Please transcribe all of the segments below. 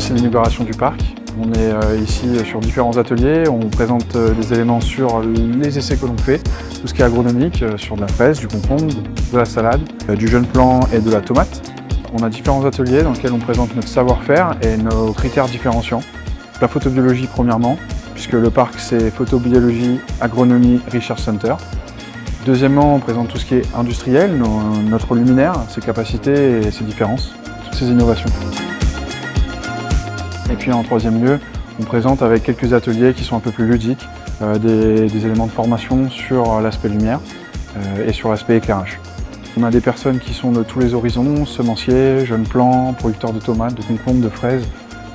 c'est l'inauguration du parc. On est euh, ici sur différents ateliers, on présente euh, des éléments sur les essais que l'on fait, tout ce qui est agronomique, euh, sur de la fraise, du concombre, de la salade, du jeune plant et de la tomate. On a différents ateliers dans lesquels on présente notre savoir-faire et nos critères différenciants. La photobiologie premièrement, puisque le parc c'est photobiologie, agronomie, research center. Deuxièmement, on présente tout ce qui est industriel, notre luminaire, ses capacités et ses différences, toutes ces innovations. Et puis en troisième lieu, on présente avec quelques ateliers qui sont un peu plus ludiques, euh, des, éléments de formation sur l'aspect lumière euh, et sur l'aspect éclairage. On a des personnes qui sont de tous les horizons, semenciers, jeunes plants, producteurs de tomates, de concombres, de fraises.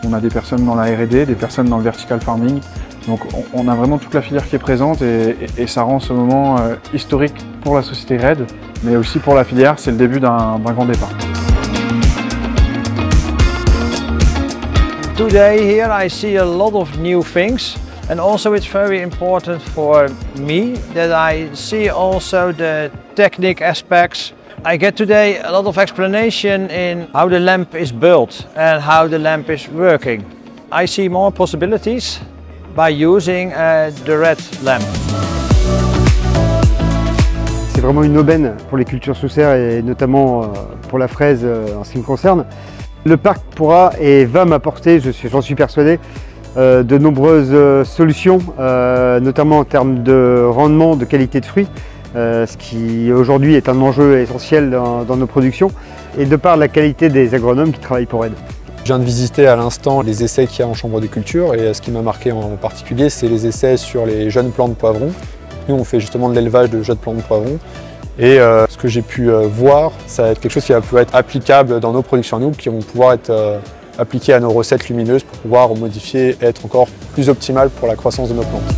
On a des personnes dans la R&D, des personnes dans le vertical farming, donc on a vraiment toute la filière qui est présente et, ça rend ce moment euh, historique pour la société RED, mais aussi pour la filière, c'est le début d'un grand départ. Today here I see a lot of new things and also it's very important for me that I see also the technique aspects. I get today a lot of explanation in how the lamp is built and how the lamp is working. I see more possibilities by using uh, the red lamp. C'est vraiment une aubaine pour les cultures sous serre et notamment euh, pour la fraise euh, en ce qui me concerne. Le parc pourra et va m'apporter, j'en suis persuadé, euh, de nombreuses solutions, notamment en termes de rendement, de qualité de fruits, ce qui aujourd'hui est un enjeu essentiel dans, dans nos productions, et de par la qualité des agronomes qui travaillent pour aide. Je viens de visiter à l'instant les essais qu'il y a en chambre de culture et ce qui m'a marqué en particulier, c'est les essais sur les jeunes plants de poivrons. Nous, on fait justement de l'élevage de jeunes plants de poivrons. Et euh, ce que j'ai pu euh, voir, ça va être quelque chose qui va pouvoir être applicable dans nos productions nous, qui vont pouvoir être euh, appliquées à nos recettes lumineuses pour pouvoir modifier et être encore plus optimales pour la croissance de nos plantes.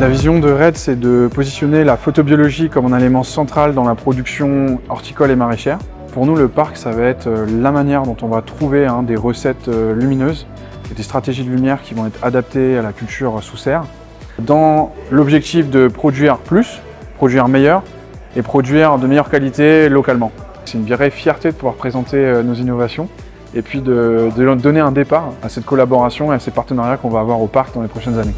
La vision de RED, c'est de positionner la photobiologie comme un élément central dans la production horticole et maraîchère. Pour nous, le parc, ça va être la manière dont on va trouver hein, des recettes lumineuses et des stratégies de lumière qui vont être adaptées à la culture sous serre, dans l'objectif de produire plus, produire meilleur et produire de meilleure qualité localement. C'est une vraie fierté de pouvoir présenter euh, nos innovations et puis de, de donner un départ à cette collaboration et à ces partenariats qu'on va avoir au parc dans les prochaines années.